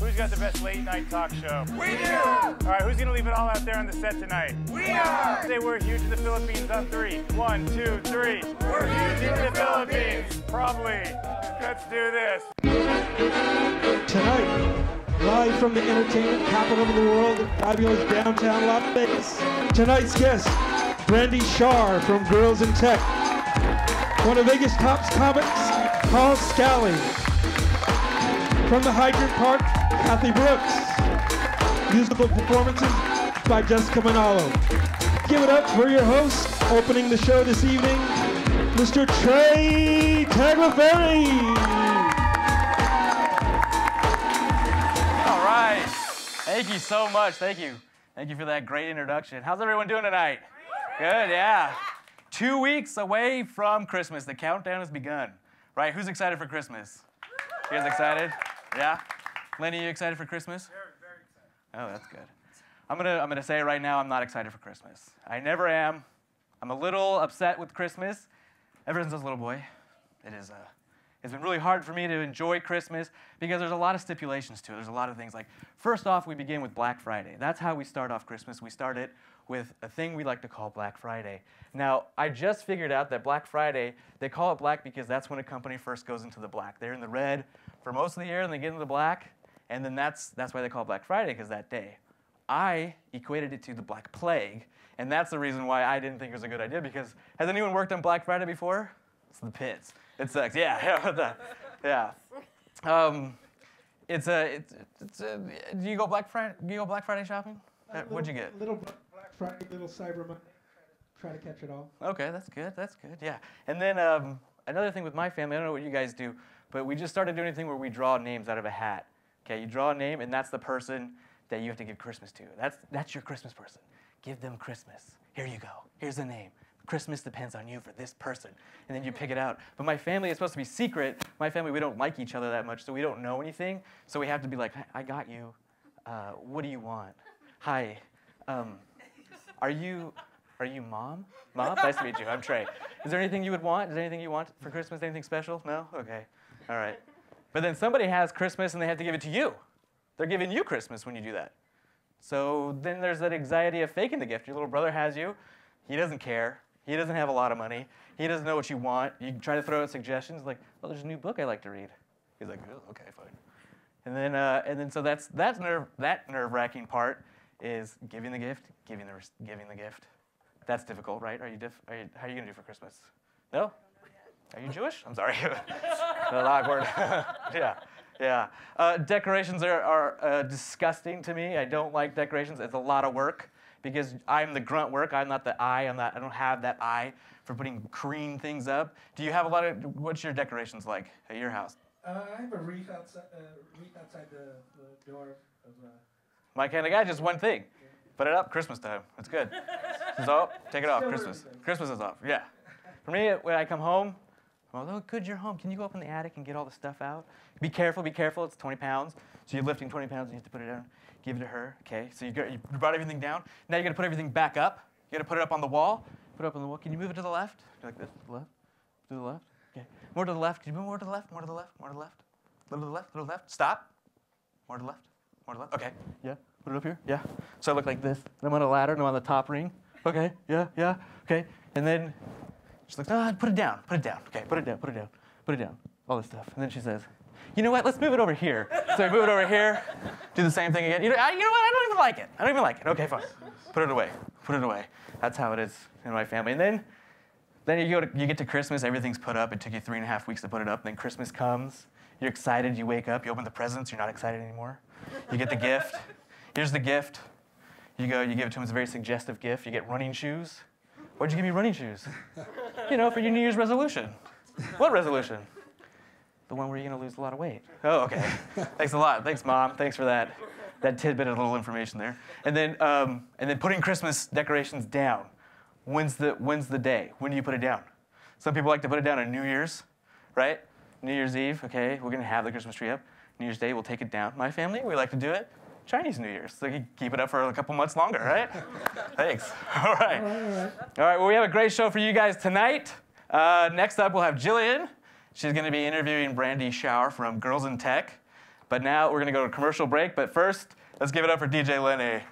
Who's got the best late night talk show? We do! All right, who's gonna leave it all out there on the set tonight? We are! Say we're huge in the Philippines on three. One, two, three. We're huge in the Philippines. Probably. Let's do this. Tonight, live from the entertainment capital of the world, fabulous downtown Las Vegas. Tonight's guest, Brandi Scharrer from Girls in Tech. One of Vegas' top comics, Paul Scally. From the Hydrant Park, Cathy Brooks. Musical performances by Jessica Manalo. Give it up for your host, opening the show this evening, Mr. Trey Tagliaferri. All right. Thank you so much. Thank you. Thank you for that great introduction. How's everyone doing tonight? Good, yeah. Two weeks away from Christmas. The countdown has begun. Right? Who's excited for Christmas? You guys excited? Yeah? Lenny, you excited for Christmas? Very, very excited. Oh, that's good. I'm gonna, I'm gonna say right now, I'm not excited for Christmas. I never am. I'm a little upset with Christmas. Ever since I was a little boy, it is uh, it's been really hard for me to enjoy Christmas because there's a lot of stipulations to it. There's a lot of things like, first off, we begin with Black Friday. That's how we start off Christmas. We start it with a thing we like to call Black Friday. Now, I just figured out that Black Friday, they call it black because that's when a company first goes into the black. They're in the red for most of the year and they get into the black, and then that's, that's why they call it Black Friday because that day. I equated it to the Black Plague, and that's the reason why I didn't think it was a good idea because has anyone worked on Black Friday before? It's the pits. It sucks. Yeah, yeah, yeah. Um, it's a, it's, it's a, do you go Black Friday? Do you go Black Friday shopping? Uh, What'd you get? Little Black Friday, little Cyber Monday. Try to catch it all. Okay, that's good. That's good. Yeah. And then um, another thing with my family, I don't know what you guys do, but we just started doing a thing where we draw names out of a hat. Okay, you draw a name, and that's the person that you have to give Christmas to. That's that's your Christmas person. Give them Christmas. Here you go. Here's the name. Christmas depends on you for this person. And then you pick it out. But my family is supposed to be secret. My family, we don't like each other that much, so we don't know anything. So we have to be like, I got you. Uh, what do you want? Hi. Um, are you are you mom? Mom? Nice to meet you. I'm Trey. Is there anything you would want? Is there anything you want for Christmas? Anything special? No? Okay. All right. But then somebody has Christmas and they have to give it to you. They're giving you Christmas when you do that. So then there's that anxiety of faking the gift. Your little brother has you. He doesn't care. He doesn't have a lot of money. He doesn't know what you want. You try to throw out suggestions like, "Well, there's a new book I like to read." He's like, oh, "Okay, fine." And then, uh, and then, so that's that's nerve that nerve-wracking part is giving the gift, giving the giving the gift. That's difficult, right? Are you, diff- are you how are you gonna do for Christmas? No. Are you Jewish? I'm sorry. That's awkward. yeah, yeah. Uh, decorations are, are uh, disgusting to me. I don't like decorations. It's a lot of work because I'm the grunt work. I'm not the eye. I'm not. I don't have that eye for putting green things up. Do you have a lot of? What's your decorations like at your house? Uh, I have a wreath outside, uh, wreath outside the, the door of. Uh, My kind of guy, just one thing. Put it up. Christmas time. That's good. so take it off. Christmas. Christmas is off. Yeah. For me, when I come home, I'm oh, good, you're home. Can you go up in the attic and get all the stuff out? Be careful. Be careful. It's 20 pounds. So you're lifting 20 pounds and you have to put it down. Give it to her. Okay. So you, got, you brought everything down. Now you got to put everything back up. You got to put it up on the wall. Put it up on the wall. Can you move it to the left? Like this. To the left. To the left. Okay. More to the left. Can you move more to the left? More to the left. More to the left. Little to the left. Little to the left. Stop. More to the left. More to the left. Okay. Yeah. Put it up here. Yeah. So I look like this. I'm on a ladder and I'm on the top ring. Okay. Yeah. Yeah. Okay. And then she's like, ah, put it down. Put it down. Okay. Put it down. Put it down. Put it down. All this stuff. And then she says, you know what? Let's move it over here. So I move it over here. Do the same thing again. You know, I, you know what? I don't even like it. I don't even like it. Okay, fine. Put it away. Put it away. That's how it is in my family. And then, then you go to, you get to Christmas. Everything's put up. It took you three and a half weeks to put it up. Then Christmas comes. You're excited. You wake up. You open the presents. You're not excited anymore. You get the gift. Here's the gift. You go. You give it to him. It's a very suggestive gift. You get running shoes. Why'd you give me running shoes? You know, for your New Year's resolution. What resolution? The one where you're gonna lose a lot of weight. Oh, okay. Thanks a lot. Thanks, mom. Thanks for that, that tidbit of little information there. And then, um, and then putting Christmas decorations down. When's the when's the day? When do you put it down? Some people like to put it down on New Year's, right? New Year's Eve. Okay, we're gonna have the Christmas tree up. New Year's Day, we'll take it down. My family, we like to do it Chinese New Year's. So you can keep it up for a couple months longer, right? Thanks. All right. All right. Well, we have a great show for you guys tonight. Uh, next up, we'll have Jillian. She's going to be interviewing Brandi Scharrer from Girls in Tech. But now we're going to go to a commercial break. But first, let's give it up for DJ Lenny.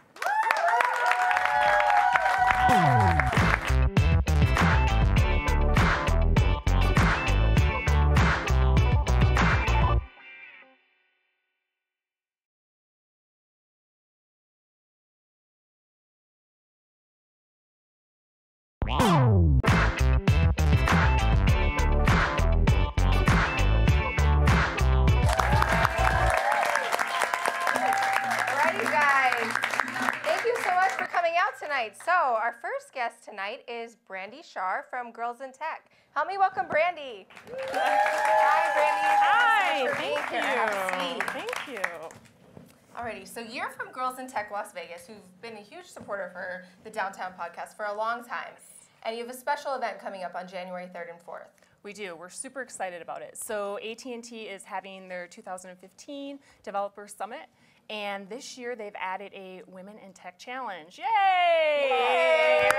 Tonight is Brandi Scharrer from Girls in Tech. Help me welcome Brandi. Hi, Brandi. Hi, Thank you so much for being thank here. Have a you. seat. Thank you. Alrighty, so you're from Girls in Tech Las Vegas, who've been a huge supporter for the Downtown Podcast for a long time. And you have a special event coming up on January 3rd and 4th. We do. We're super excited about it. So AT&T is having their 2015 Developer Summit, and this year they've added a Women in Tech Challenge. Yay!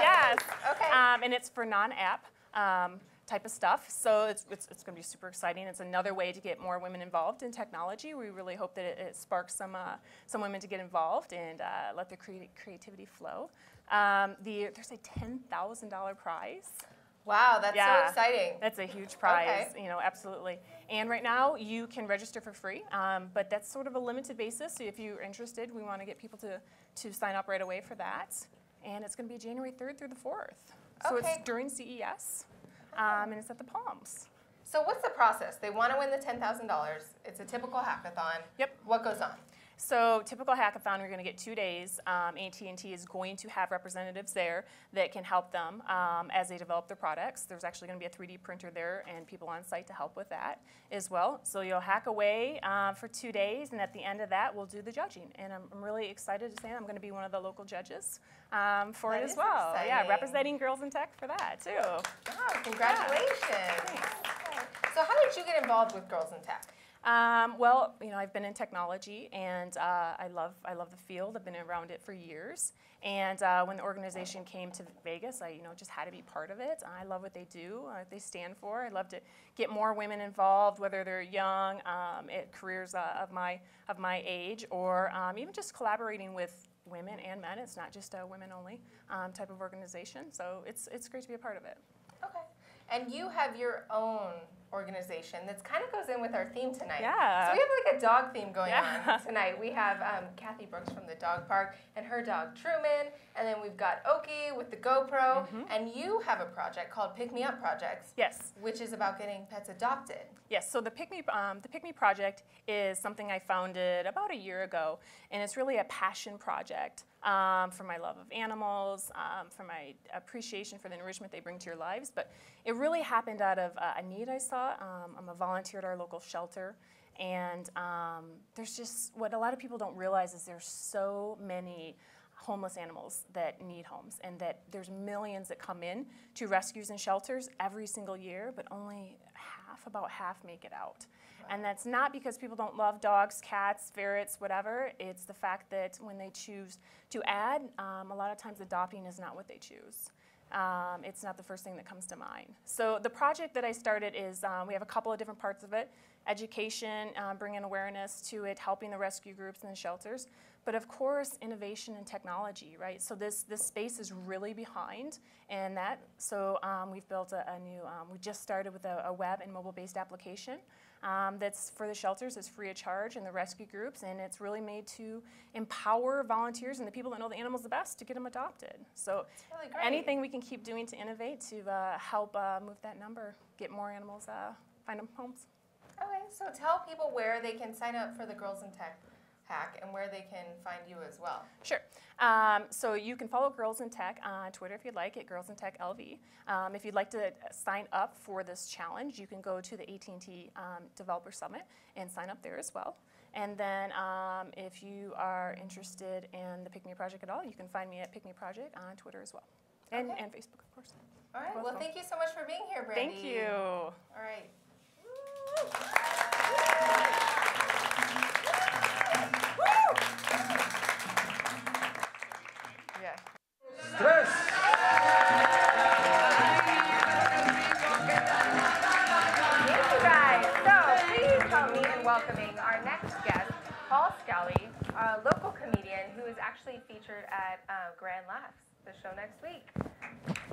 yes. Okay. Um, and it's for non-app. Um, type of stuff. So it's, it's, it's going to be super exciting. It's another way to get more women involved in technology. We really hope that it, it sparks some, uh, some women to get involved and uh, let their creati- creativity flow. Um, the, there's a $10,000 prize. Wow, that's Yeah. so exciting. That's a huge prize, Okay. you know, absolutely. And right now, you can register for free, um, but that's sort of a limited basis. So if you're interested, we want to get people to, to sign up right away for that. And it's going to be January 3rd through the 4th. So Okay. it's during CES, um, and it's at the Palms. So, what's the process? They want to win the $10,000. It's a typical hackathon. Yep. What goes on? So typical hackathon, we're going to get two days. Um, AT&T is going to have representatives there that can help them um, as they develop their products. There's actually going to be a 3D printer there and people on site to help with that as well. So you'll hack away uh, for two days, and at the end of that, we'll do the judging. And I'm, I'm really excited to say I'm going to be one of the local judges um, for That it as well. Yeah, representing girls in tech for that too. Wow, congratulations. Okay. So, how did you get involved with Girls in Tech? Um, well, you know, I've been in technology, and uh, I love I love the field. I've been around it for years. And uh, when the organization came to Vegas, I you know just had to be part of it. I love what they do, uh, what they stand for. I love to get more women involved, whether they're young, um, at careers uh, of my of my age, or um, even just collaborating with women and men. It's not just a women only um, type of organization. So it's it's great to be a part of it. Okay. And you have your own organization that kind of goes in with our theme tonight. Yeah. So we have like a dog theme going Yeah. on tonight. We have um, Cathy Brooks from the dog park and her dog Truman, and then we've got Oki with the GoPro, Mm-hmm. and you have a project called Pick Me Up Projects, Yes. which is about getting pets adopted. Yes, so the Pick Me, um, the Pick Me project is something I founded about a year ago, and it's really a passion project um, for my love of animals, um, for my appreciation for the enrichment they bring to your lives. But it really happened out of uh, a need I saw. Um, I'm a volunteer at our local shelter, and um, there's just what a lot of people don't realize is there's so many homeless animals that need homes and that there's millions that come in to rescues and shelters every single year but only half about half make it out. And that's not because people don't love dogs cats ferrets whatever. It's the fact that when they choose to add um, a lot of times adopting is not what they choose um, it's not the first thing that comes to mind. So the project that I started is um, we have a couple of different parts of it: education, um, bringing awareness to it, helping the rescue groups and the shelters, but of course innovation and technology, right? So this this space is really behind in that. So um, we've built a, a new. Um, we just started with a, a web and mobile-based application. Um, that's for the shelters, it's free of charge, and the rescue groups, and it's really made to empower volunteers and the people that know the animals the best to get them adopted. So really anything we can keep doing to innovate to uh, help uh, move that number, get more animals, uh, find them homes. Okay, so tell people where they can sign up for the Girls in Tech hack and where they can find you as well. Sure. Um, so you can follow Girls in Tech on Twitter if you'd like at Girls in Tech LV. Um, if you'd like to sign up for this challenge, you can go to the AT&T um, Developer Summit and sign up there as well. And then um, if you are interested in the Pick Me Project at all, you can find me at Pick Me Project on Twitter as well. And, Okay. and Facebook, of course. All right, well, Welcome. thank you so much for being here, Brandi. Thank you. All right. Welcoming our next guest, Paul Scally, a local comedian who is actually featured at uh, Grand Laughs, the show next week.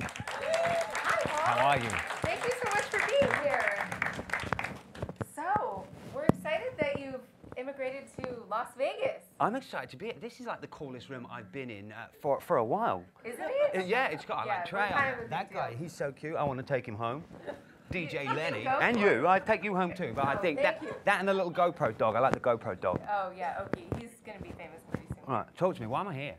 Hi, Paul. How are you? Thank you so much for being here. So, we're excited that you've immigrated to Las Vegas. I'm excited to be here. This is like the coolest room I've been in uh, for for a while. Isn't Uh, it? yeah, it's got I Yeah, like Trey. kind of that guy, he's so cute. I want to take him home. DJ Lenny and you. I'd take you home too. But I Oh, think that you. that and the little GoPro dog. I like the GoPro dog. Oh, yeah, okay. He's going to be famous pretty soon. All right, talk to me. Why am I here?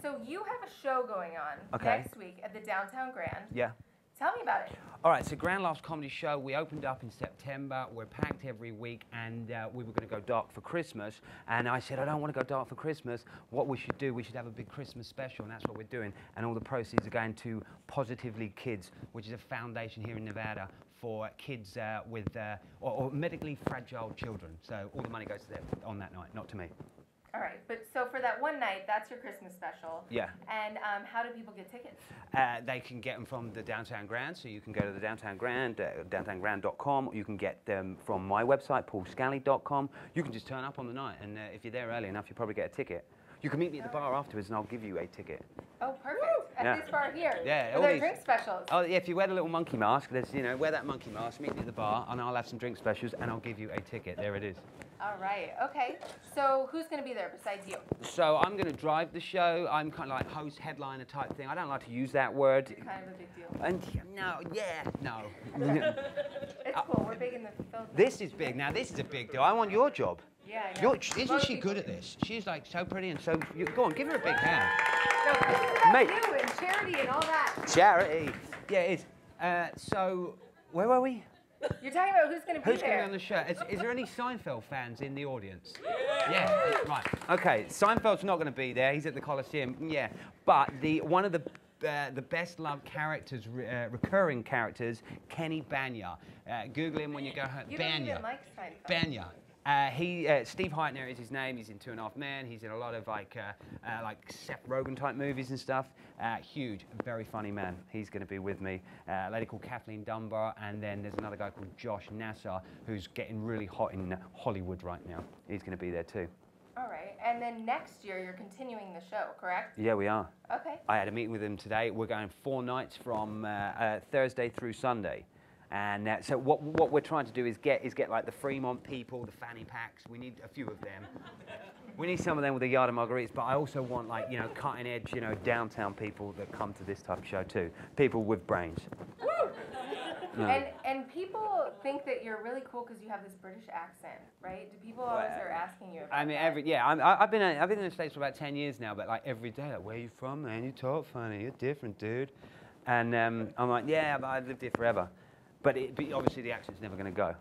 So, you have a show going on Okay. next week at the Downtown Grand. Yeah. Tell me about it. All right, so Grand Laughs Comedy Show, we opened up in September. We're packed every week, and uh, we were going to go dark for Christmas. And I said, I don't want to go dark for Christmas. What we should do, we should have a big Christmas special, and that's what we're doing. And all the proceeds are going to Positively Kids, which is a foundation here in Nevada for kids uh, with uh, or, or medically fragile children. So all the money goes to them on that night, not to me. All right, but so for that one night, that's your Christmas special. Yeah. And um, how do people get tickets? Uh, they can get them from the Downtown Grand, so you can go to the Downtown Grand, uh, downtowngrand.com, or you can get them from my website, paulscally.com. You can just turn up on the night, and uh, if you're there early enough, you'll probably get a ticket. You can meet me at the bar afterwards, and I'll give you a ticket. Oh, perfect. At Yeah. this bar here. Yeah, With all our these- drink specials. Oh, yeah, if you wear the little monkey mask, there's, you know, wear that monkey mask, meet me at the bar, and I'll have some drink specials, and I'll give you a ticket. There it is. All right. Okay. So who's going to be there besides you? So I'm going to drive the show. I'm kind of like host, headliner type thing. I don't like to use that word. Kind of a big deal. And no, yeah, no. It's cool. We're big in the Philippines. This is big. Now this is a big deal. I want your job. Yeah. Know. Isn't she good at this? She's like so pretty and so. You, go on, give her a big hand. No, this is about Mate. you and charity and all that. Charity. Yeah, it is. Uh, so, where were we? You're talking about who's going to be Who's going to there. be on the show? Is, is there any Seinfeld fans in the audience? Yeah. Right. Okay. Seinfeld's not going to be there. He's at the Coliseum. Yeah. But the one of the uh, the best loved characters, uh, recurring characters, Kenny Bania. Uh, Google him when you go home. You don't Bania. even like Seinfeld. Bania. Uh, he, uh, Steve Hytner is his name. He's in Two and a Half Men. He's in a lot of like, uh, uh, like Seth Rogen type movies and stuff. Uh, huge, very funny man. He's going to be with me. Uh, a lady called Kathleen Dunbar, and then there's another guy called Josh Nassar, who's getting really hot in Hollywood right now. He's going to be there too. All right. And then next year you're continuing the show, correct? Yeah, we are. Okay. I had a meeting with him today. We're going four nights from uh, uh, Thursday through Sunday. And uh, so what, what we're trying to do is get is get like the Fremont people, the fanny packs. We need a few of them. we need some of them with the yard of margaritas, but I also want like you know cutting edge, you know downtown people that come to this type of show too. People with brains. No. And and people think that you're really cool because you have this British accent, right? Do people always Well, are asking you about I mean, every yeah, I'm, I- I've been I've been in the states for about ten years now, but like every day, like, where are you from, man? You talk funny. You're different, dude. And um, I'm like, yeah, but I've lived here forever. But, it, but obviously the accent's never going to go.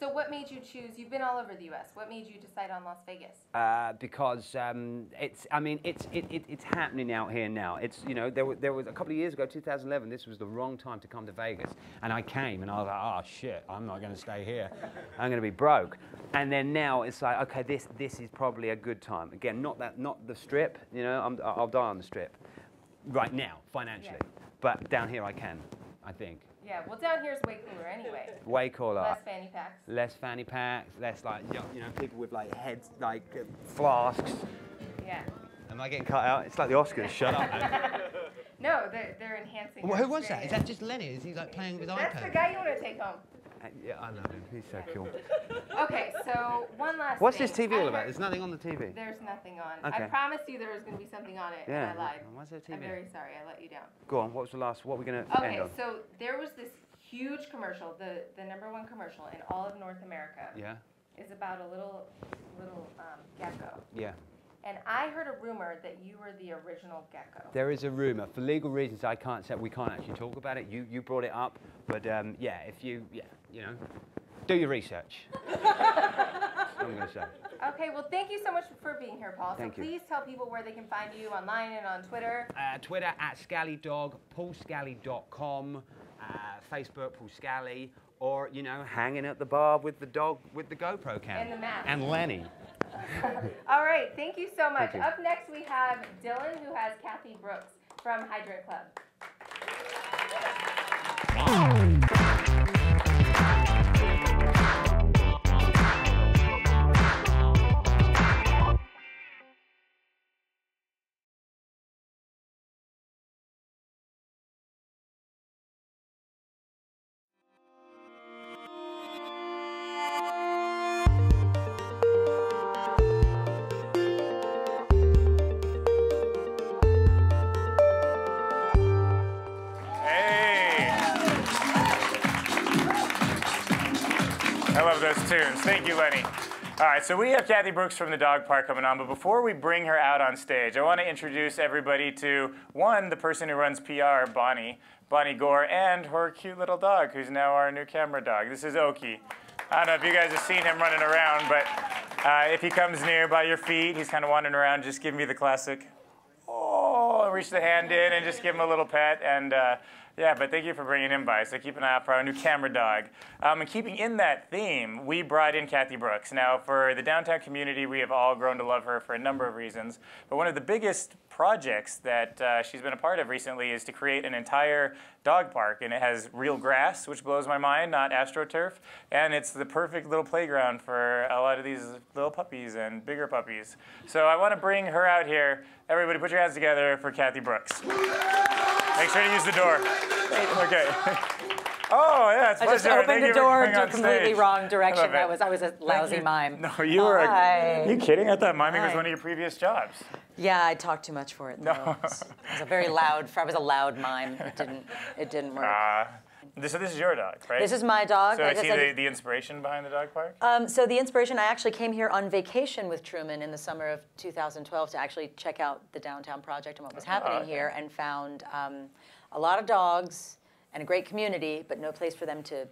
So what made you choose? You've been all over the U.S. What made you decide on Las Vegas? Uh, because um, it's, I mean, it's, it, it, it's happening out here now. It's, you know, there, wa- there was a couple of years ago, 2011, this was the wrong time to come to Vegas. And I came and I was like, oh shit, I'm not going to stay here. I'm going to be broke. And then now it's like, okay, this, this is probably a good time. Again, not that, not the strip, you know, I'm, I'll die on the strip right now, financially. But down here I can, I think. Yeah. Well, down here's way cooler anyway. Way cooler. Less fanny packs. Less fanny packs, less like, you know, people with like heads, like uh, flasks. Yeah. Am I getting cut out? It's like the Oscars. Shut up. man. No, they're they're enhancing. Well, your who was that? Is that just Lenny? Is he like playing with his That's the guy you want to take home. Yeah, I love him. He's so cool. Okay, so one last. What's thing. this TV I all about? There's nothing on the TV. There's nothing on. Okay. I promised you there was going to be something on it, Yeah. and I lied. Why's there I'm very sorry. I let you down. Go on. What was the last? What are we gonna end Okay, so there was this huge commercial, the the number one commercial in all of North America, Yeah. is about a little little um, gecko. Yeah. And I heard a rumor that you were the original gecko. There is a rumor. For legal reasons, I can't say. We can't actually talk about it. You you brought it up, but um, yeah, if you yeah, you know, do your research. I'm gonna say. Okay, well, thank you so much for being here, Paul. Thank so you. please tell people where they can find you online and on Twitter. Uh, Twitter at ScallyDog, PaulScally.com, uh, Facebook Paul Scally, or you know, hanging at the bar with the dog with the GoPro cam. And the. And Lenny. All right, thank you so much. Thank you. Up next, we have Dylan, who has Cathy Brooks from Hydrant Club. Tunes. Thank you, Lenny. All right, so we have Cathy Brooks from the dog park coming on, but before we bring her out on stage, I want to introduce everybody to one, the person who runs PR, Bonnie, Bonnie Gore, and her cute little dog, who's now our new camera dog. This is Oki. I don't know if you guys have seen him running around, but uh, if he comes near by your feet, he's kind of wandering around, just give me the classic, oh, reach the hand in and just give him a little pet. And uh, yeah, but thank you for bringing him by. So keep an eye out for our new camera dog. Um, and keeping in that theme, we brought in Cathy Brooks. Now, for the downtown community, we have all grown to love her for a number of reasons. But one of the biggest projects that uh, she's been a part of recently is to create an entire dog park. And it has real grass, which blows my mind, not AstroTurf. And it's the perfect little playground for a lot of these little puppies and bigger puppies. So I want to bring her out here. Everybody put your hands together for Cathy Brooks. Make sure to use the door. Okay. Oh, yeah, it's I just opened Thank the door to a completely wrong direction. That was I was a lousy mime. No, you were. Hi. Are you kidding? I thought miming was one of your previous jobs. Yeah, I talked too much for it. Though. No. It, was, it was a very loud. I was a loud mime. It didn't. It didn't work. Uh, this, so this is your dog, right? this is my dog. So like I see the, the inspiration behind the dog park. Um, so the inspiration, I actually came here on vacation with Truman in the summer of 2012 to actually check out the downtown project and what was happening Ah, okay. here, and found um, a lot of dogs and a great community, but no place for them to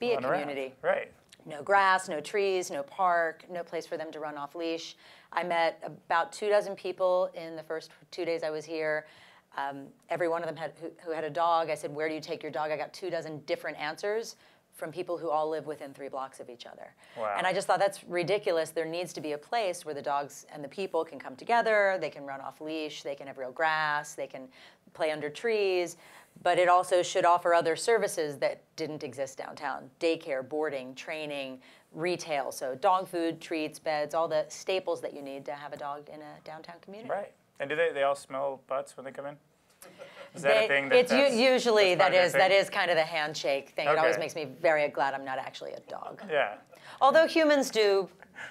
be a Run around. community. Right. No grass, no trees, no park, no place for them to run off leash. I met about two dozen people in the first two days I was here. Um, every one of them had, who, who had a dog. I said, Where do you take your dog? I got two dozen different answers from people who all live within three blocks of each other. Wow. And I just thought that's ridiculous. There needs to be a place where the dogs and the people can come together, they can run off leash, they can have real grass, they can play under trees. But it also should offer other services that didn't exist downtown daycare, boarding, training, retail. So, dog food, treats, beds, all the staples that you need to have a dog in a downtown community. Right. And do they, they all smell butts when they come in? Is that They- a thing? That, it's usually that is that is kind of the handshake thing. It always makes me very glad I'm not actually a dog. Yeah. Although humans do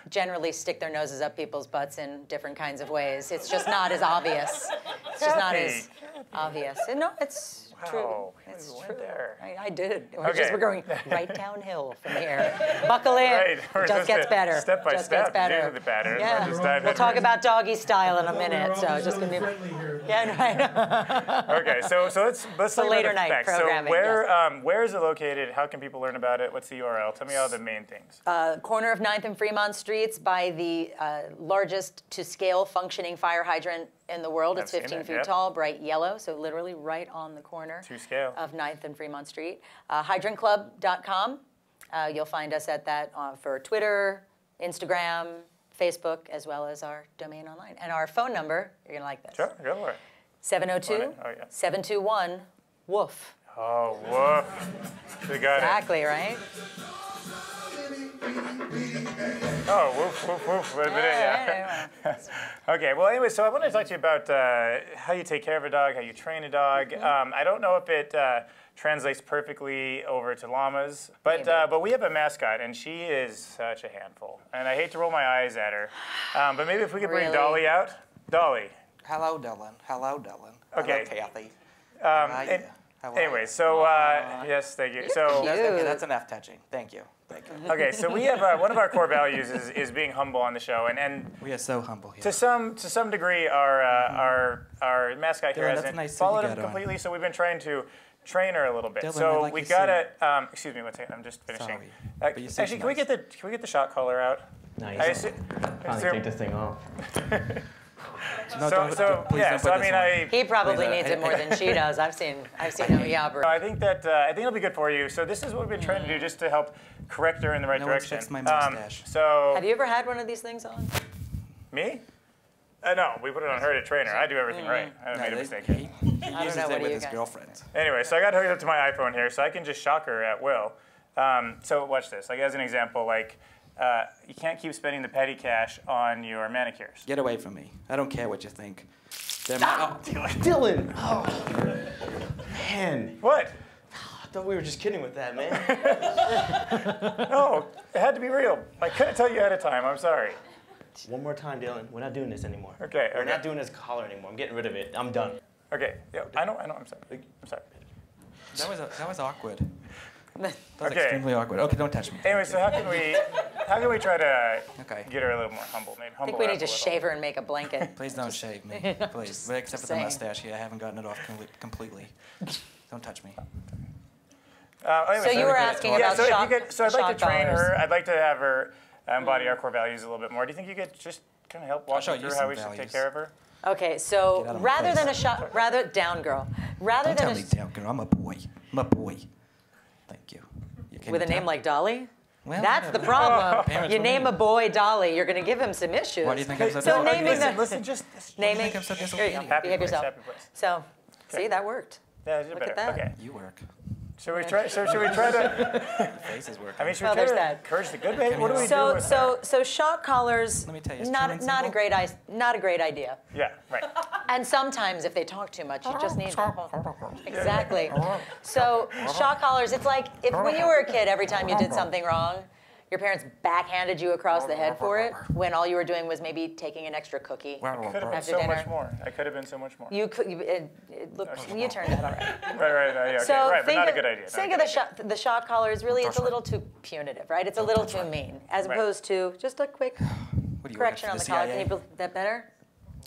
generally stick their noses up people's butts in different kinds of ways. It's just not as obvious. It's just not as obvious. And no, it's. Wow, you It's true. there. I, I did. Was Okay. just we're going right downhill from here. Buckle in. Right. It just gets better. Step by just step. Gets better. The. Yeah. We'll just dive We'll in. talk about doggy style in a minute. So just just gonna be. friendly here. Yeah, right. Okay, so so let's let's a talk about later the night. So where yes. um, where is it located? How can people learn about it? What's the URL? Tell me all the main things. uh, corner of 9th and Fremont Streets by the uh, largest to scale functioning fire hydrant in the world. I've it's 15 it, feet yep. tall, bright yellow, so literally right on the corner To scale. of 9th and Fremont Street. Uh, hydrantclub.com. Uh, you'll find us at that uh, for Twitter, Instagram, Facebook, as well as our domain online. And our phone number, you're going to like this Sure, go for it. 702 Oh, yeah. 721 WOOF. Oh, woof. We got it. Exactly, right? Oh, woof, woof, woof. A minute, yeah. okay, well, anyway, so I wanted to talk to you about uh, how you take care of a dog, how you train a dog. Mm-hmm. Um, I don't know if it uh, translates perfectly over to llamas, but uh, but we have a mascot, and she is such a handful. And I hate to roll my eyes at her, um, but maybe if we could bring Dolly out. Dolly. Hello, Dylan. Hello, Dylan. Okay. Hello, Cathy. Um, and- yeah. How are anyway, so uh, yes, thank you. So. That's, okay, that's enough touching. Thank you. Thank you. Okay, so we have uh, one of our core values is, is being humble on the show, and, and We are so humble here. to some to some degree, our uh, our our mascot here Dylan, that's hasn't nice followed you him got on. completely. So we've been trying to train her a little bit. Dylan, so like we gotta. Um, excuse me, one second. I'm just finishing. Sorry, Uh, but your actually, can we get the can we get the shot collar out? Nice. I assu- Finally so- take this thing off. No, so, don't- so don't- yeah, don't so I mean. I He probably uh, needs it more than she does. I've seen I've seen him yabber. I think that uh, I think it'll be good for you. So this is what we've been trying to do, just to help correct her in the right No one's fixed my Um, mustache. so Have you ever had one of these things on? me? Uh, no, we put it on her to train her. I do everything right. I haven't No, made a they- mistake. he, he don't uses know, it do with his guys girlfriend. Anyway, so I got hooked up to my iPhone here, so I can just shock her at will. Um, so watch this. Like as an example, like uh, you can't keep spending the petty cash on your manicures. Get away from me. I don't care what you think. They're my, oh, Dylan! Oh, man. What? I thought we were just kidding with that, man. No, it had to be real. I couldn't tell you ahead of time. I'm sorry. One more time, Dylan. We're not doing this anymore. Okay, We're okay. not doing this collar anymore. I'm getting rid of it. I'm done. Okay. Yeah, I know. I know. I'm sorry. I'm sorry. that was that was awkward. That's Okay. extremely awkward. Okay, don't touch me. Anyway, so how can we how can we try to Okay. get her a little more humble? Maybe I think we need to shave her and make a blanket. Please don't shave me. Please. just But except for the mustache here, I haven't gotten it off com- completely. Don't touch me. Uh, anyway, So you were we could- asking yeah, about so if you could, so I'd like to train collars. her. I'd like to have her embody our mm. core values a little bit more. Do you think you could just kind of help walk show you through how we should take care of her? Okay, so out of my rather face. than a shot, rather down girl, rather Don't than tell a, me down, girl. I'm a boy. I'm a boy. Thank you. you with a tell- name like Dolly. Well, That's the problem. You name a boy Dolly, you're going to give him some issues. Why do you think I'm such so a- naming listen, the listen, just naming. think I'm such a Here you go. idiot? Happy Behave place, yourself. happy place. So, see that worked. yeah, Look better. at that. Okay. You work. Should we try? So should we try to? Face is working. I mean, should we Well, try to that. encourage the good behavior? What do we do So, with so, her? so shock collars. Let me tell you, it's not true not a great i- not a great idea. Yeah, right. And sometimes if they talk too much, you just need exactly. So shock collars. It's like if when you were a kid, every time you did something wrong, your parents backhanded you across the head for it, when all you were doing was maybe taking an extra cookie. I Could have been so dinner. much more. I could have been so much more. You could. You, it, it, look, you turned out all right. Right, right, uh, yeah, okay, So right, but not of, a good idea. not Think of the idea. shock, the shock collars. Really, it's a little too punitive, right? It's a little too mean, as opposed to just a quick What do you correction on for the collar. Can you build that better?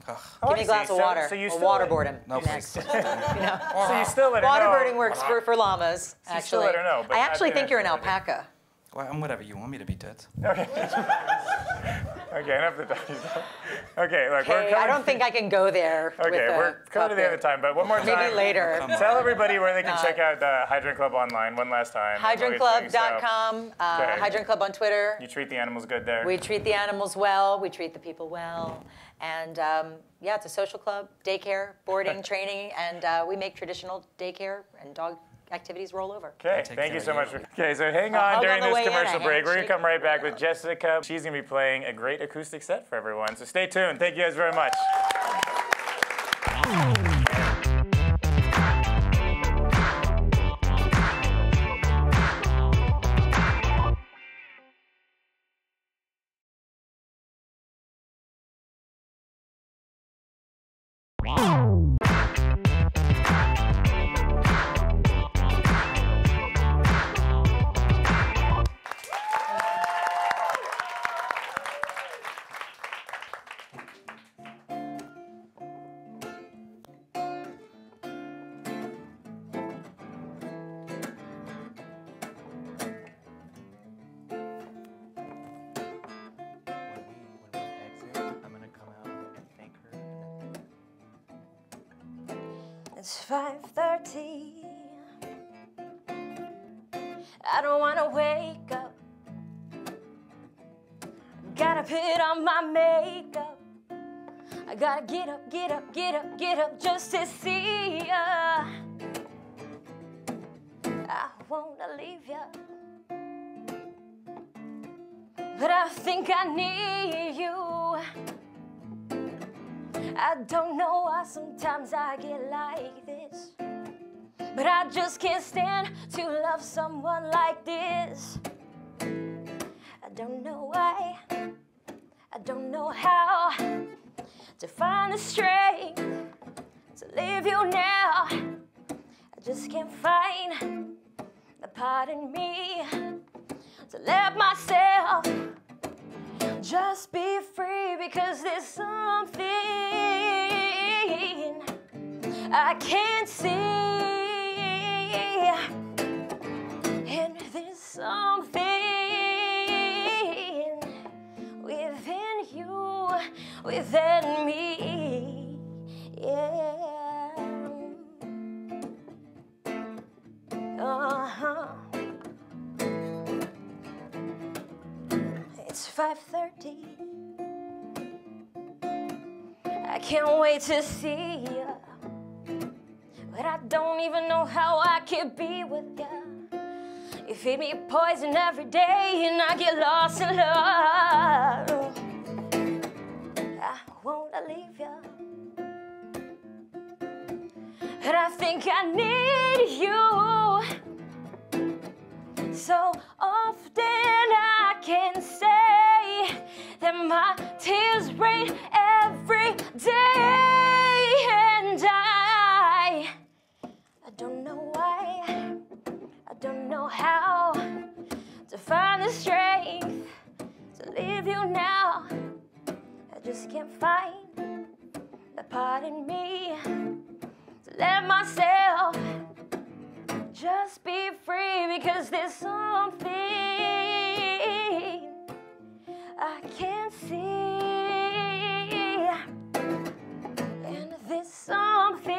Ugh. Give me I a glass of water. So you We'll still waterboard him No, next. you know? So you still let her know. Waterboarding works for, for llamas, you still actually. let her know, but I actually think you're an anything with alpaca. Well, I'm whatever you want me to be, Tits. Okay. okay, enough of the doggies. Okay, look, we're coming. I don't think I can go there. Okay, with we're coming to the puppet. other time, but one more time. Maybe later. Tell everybody where they can Not- check out the Hydrant Club online one last time. What you're so uh, Okay. Hydrant Club on Twitter. You treat the animals good there. We treat the animals well. We treat the people well. And um, yeah, it's a social club, daycare, boarding, training, and uh, we make traditional daycare and dog activities roll over. Okay, thank you so of much. For, okay, so hang A on hug during on this way in, a commercial break. We're gonna come right back with Jessica. She's gonna be playing a great acoustic set for everyone. So stay tuned. Thank you guys very much. When makeup. I gotta get up, get up, get up, get up just to see ya. I wanna leave ya. But I think I need you. I don't know why sometimes I get like this. But I just can't stand to love someone like this. I don't know why. I don't know how to find the strength to leave you now. I just can't find the part in me to let myself just be free because there's something I can't see. And there's something within me. Yeah. Uh-huh. It's 5:30. I can't wait to see you. But I don't even know how I could be with you. You feed me poison every day and I get lost in love. I think I need you. So often I can say that my tears rain every day, and I, I don't know why, I don't know how to find the strength to leave you now. I just can't find the part in me let myself just be free because there's something I can't see. And there's something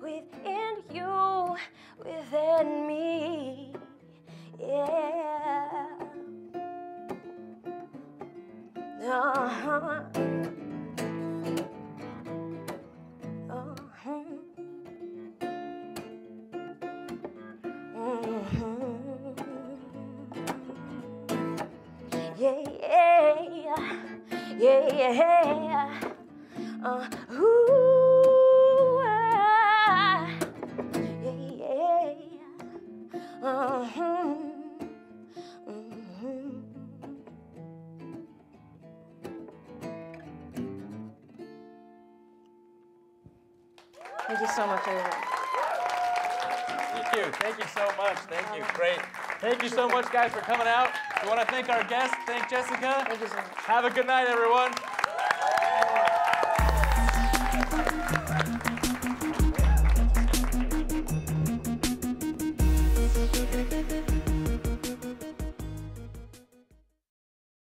within you, within me. Yeah. Uh-huh. Yeah, yeah, yeah. Uh, ooh, Thank you so much, guys, for coming out. We want to thank our guests. Thank Jessica. Thank you so much. Have a good night, everyone.